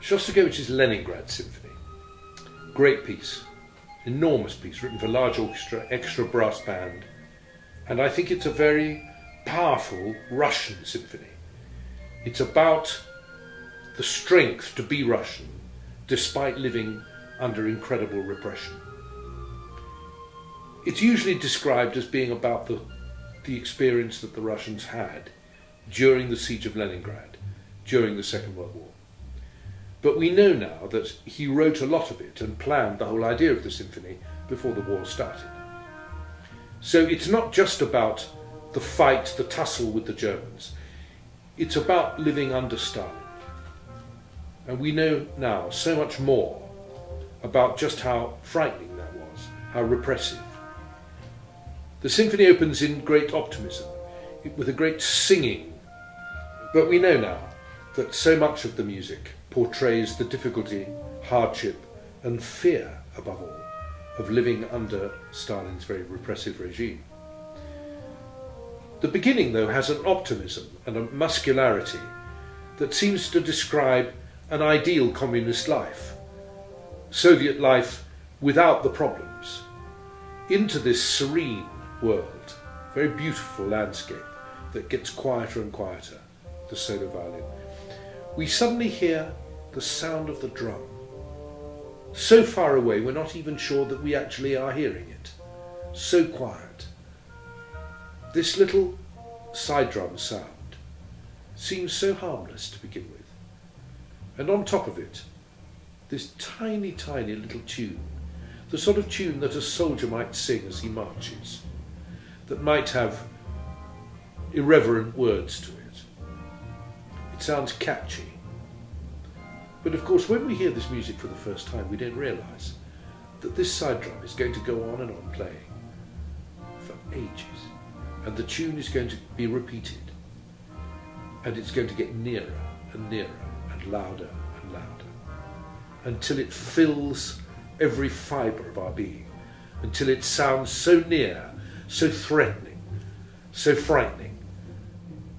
Shostakovich's Leningrad Symphony. Great piece, enormous piece, written for large orchestra, extra brass band, and I think it's a very powerful Russian symphony. It's about the strength to be Russian despite living under incredible repression. It's usually described as being about the, the experience that the Russians had during the siege of Leningrad, during the Second World War. But we know now that he wrote a lot of it and planned the whole idea of the symphony before the war started. So it's not just about the fight, the tussle with the Germans. It's about living under Stalin. And we know now so much more about just how frightening that was, how repressive. The symphony opens in great optimism, with a great singing. But we know now that so much of the music portrays the difficulty, hardship, and fear, above all, of living under Stalin's very repressive regime. The beginning, though, has an optimism and a muscularity that seems to describe an ideal communist life, Soviet life without the problems, into this serene world, very beautiful landscape that gets quieter and quieter, the solo violin. We suddenly hear the sound of the drum. So far away, we're not even sure that we actually are hearing it. So quiet. This little side drum sound seems so harmless to begin with. And on top of it, this tiny, tiny little tune, the sort of tune that a soldier might sing as he marches, that might have irreverent words to it. It sounds catchy. But of course, when we hear this music for the first time, we don't realise that this side drum is going to go on and on playing for ages. And the tune is going to be repeated. And it's going to get nearer and nearer and louder and louder until it fills every fibre of our being, until it sounds so near, so threatening, so frightening.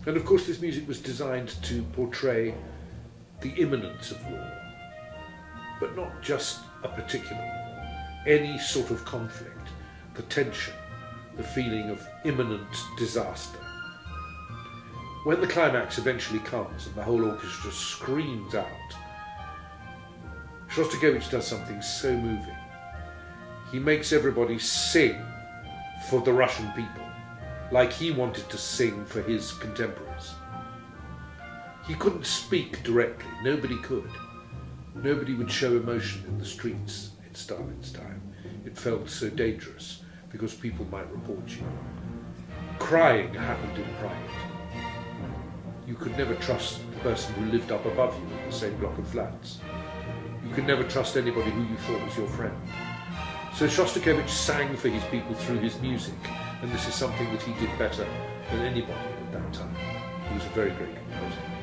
And of course, this music was designed to portray the imminence of war, but not just a particular war, any sort of conflict, the tension, the feeling of imminent disaster. When the climax eventually comes and the whole orchestra screams out, Shostakovich does something so moving. He makes everybody sing for the Russian people, like he wanted to sing for his contemporaries. He couldn't speak directly, nobody could. Nobody would show emotion in the streets in Stalin's time. It felt so dangerous because people might report you. Crying happened in private. You could never trust the person who lived up above you in the same block of flats. You could never trust anybody who you thought was your friend. So Shostakovich sang for his people through his music, and this is something that he did better than anybody at that time. He was a very great composer.